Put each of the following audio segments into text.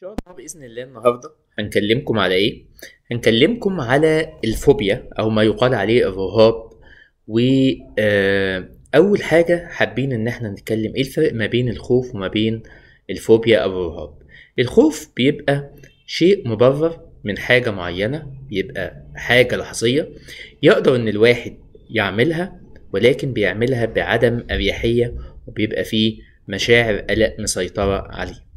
شاء الله بإذن الله النهاردة. هنكلمكم على إيه؟ هنكلمكم على الفوبيا أو ما يقال عليه الرهاب وأول حاجة حابين إن إحنا نتكلم إيه الفرق ما بين الخوف وما بين الفوبيا أو الرهاب؟ الخوف بيبقى شيء مبرر من حاجة معينة بيبقى حاجة لحظية يقدر إن الواحد يعملها ولكن بيعملها بعدم أريحية وبيبقى فيه مشاعر قلق مسيطرة عليه.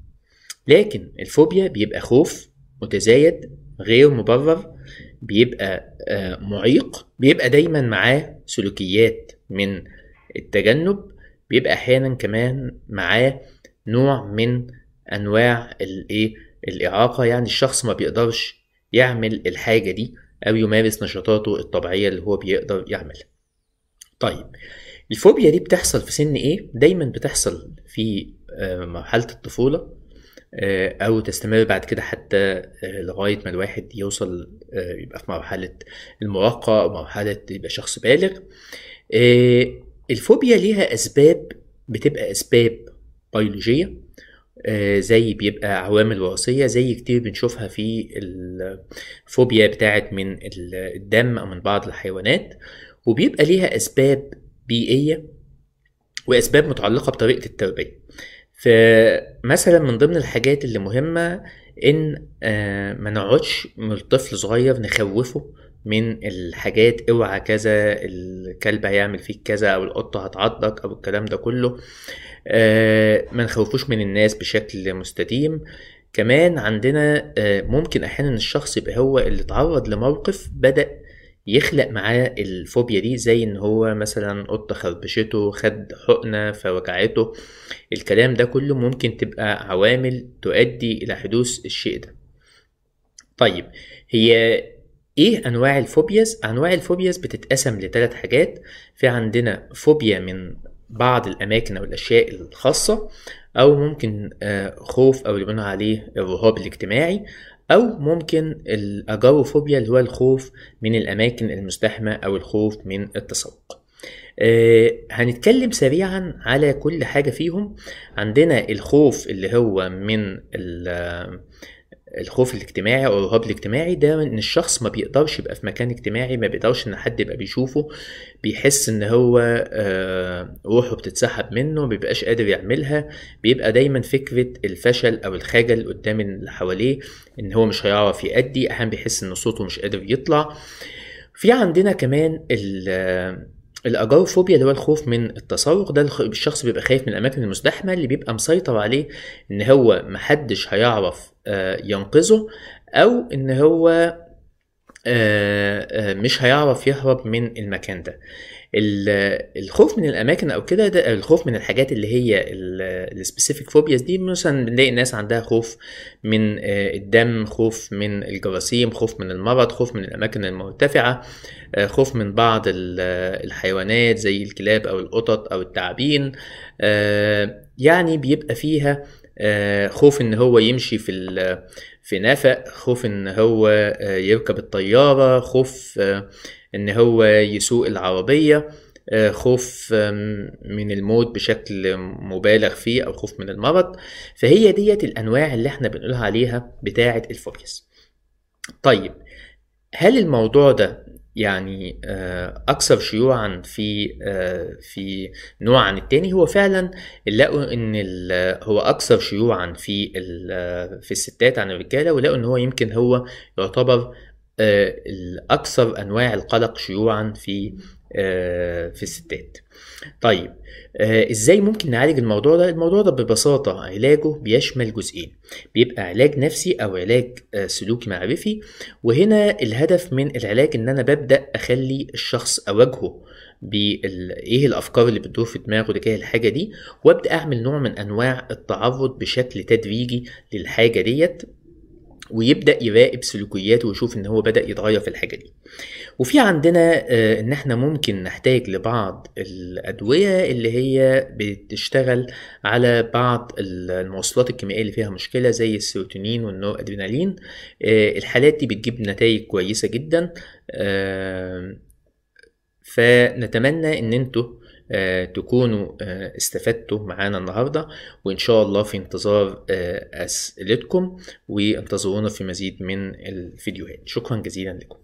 لكن الفوبيا بيبقى خوف متزايد غير مبرر بيبقى آه، معيق بيبقى دايما معاه سلوكيات من التجنب بيبقى أحيانا كمان معاه نوع من أنواع الايه الإعاقة. يعني الشخص ما بيقدرش يعمل الحاجة دي أو يمارس نشاطاته الطبيعية اللي هو بيقدر يعملها. طيب الفوبيا دي بتحصل في سن إيه؟ دايما بتحصل في آه، مرحلة الطفولة. أو تستمر بعد كده حتى آه، لغاية ما الواحد يوصل آه، يبقى في مرحلة المراهقة أو مرحلة يبقى شخص بالغ. الفوبيا ليها أسباب بتبقى أسباب بيولوجية زي بيبقى عوامل وراثية زي كتير بنشوفها في الفوبيا بتاعت من الدم أو من بعض الحيوانات وبيبقى ليها أسباب بيئية وأسباب متعلقة بطريقة التربية. فمثلا من ضمن الحاجات اللي مهمة إن آه، ما نقعدش من الطفل صغير نخوفه من الحاجات اوعى كذا الكلب هيعمل فيك كذا أو القطة هتعضك أو الكلام ده كله. آه، ما نخوفوش من الناس بشكل مستديم. كمان عندنا آه، ممكن أحيانا الشخص يبقى هو اللي اتعرض لموقف بدأ يخلق معاه الفوبيا دي زي إن هو مثلا قطة خربشته خد حقنة فوجعته. الكلام ده كله ممكن تبقى عوامل تؤدي إلى حدوث الشيء ده. طيب هي إيه أنواع الفوبياز؟ أنواع الفوبياز بتتقسم لثلاث حاجات. في عندنا فوبيا من بعض الأماكن أو الأشياء الخاصة أو ممكن آه، خوف أو اللي عليه الرهاب الاجتماعي. أو ممكن الأجاروفوبيا اللي هو الخوف من الأماكن المزدحمة أو الخوف من التسوق. آه هنتكلم سريعا على كل حاجة فيهم. عندنا الخوف اللي هو من الخوف الاجتماعي أو الرهاب الاجتماعي ده إن الشخص ما بيقدرش يبقى في مكان اجتماعي ما بيقدرش إن حد يبقى بيشوفه بيحس إن هو آه، روحه بتتسحب منه ما بيبقاش قادر يعملها. بيبقى دايما فكرة الفشل أو الخجل قدام اللي حواليه إن هو مش هيعرف يأدي. أحيانا بيحس إن صوته مش قادر يطلع. في عندنا كمان الاجاروفوبيا اللي هو الخوف من التسوق ده الشخص بيبقى خايف من الأماكن المزدحمه اللي بيبقى مسيطر عليه إن هو محدش هيعرف آه، ينقذه أو إن هو مش هيعرف يهرب من المكان ده. الخوف من الأماكن أو كده ده الخوف من الحاجات اللي هي ال specific phobias دي مثلا بنلاقي الناس عندها خوف من الدم خوف من الجراثيم خوف من المرض خوف من الأماكن المرتفعة خوف من بعض الحيوانات زي الكلاب أو القطط أو التعابين. يعني بيبقى فيها آه، خوف إن هو يمشي في في نفق خوف إن هو آه، يركب الطيارة خوف آه، إن هو يسوق العربية خوف من الموت بشكل مبالغ فيه أو خوف من المرض. فهي ديت الأنواع اللي إحنا بنقولها عليها بتاعة الفوبياس طيب هل الموضوع ده يعني آه، أكثر شيوعا في آه، في نوع عن التاني. هو فعلا لقوا إن هو أكثر شيوعا في في الستات عن الرجالة ولقوا إن هو يمكن هو يعتبر آه، الأكثر أنواع القلق شيوعا في في الستات. طيب آه إزاي ممكن نعالج الموضوع ده؟ الموضوع ده ببساطة علاجه بيشمل جزئين. بيبقى علاج نفسي أو علاج آه سلوكي معرفي وهنا الهدف من العلاج إن أنا ببدأ أخلي الشخص أواجهه بايه الأفكار اللي بتدور في دماغه تجاه الحاجة دي وأبدأ أعمل نوع من أنواع التعرض بشكل تدريجي للحاجة ديت. ويبدأ يراقب سلوكياته ويشوف إن هو بدأ يتغير في الحاجة دي. وفي عندنا آه، إن إحنا ممكن نحتاج لبعض الأدوية اللي هي بتشتغل على بعض الموصلات الكيميائية اللي فيها مشكلة زي السيروتونين والنور ادرينالين آه، الحالات دي بتجيب نتائج كويسة جدا. آه، فنتمنى إن أنتوا تكونوا آه، استفدتوا معانا النهاردة وإن شاء الله في انتظار آه، أسئلتكم وانتظرونا في مزيد من الفيديوهات. شكرا جزيلا لكم.